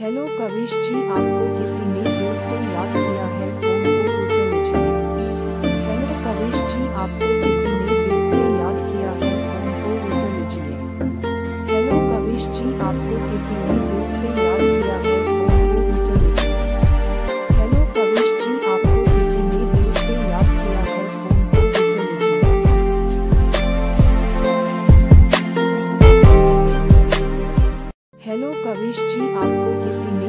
Hello Kavish जी, आपको किसी ने दिल से याद किया है? हेलो कविश जी, आपको किसी ने दिल से याद किया है? हेलो कविश जी, आपको किसी ने हेलो कविश जी आपको किसी ने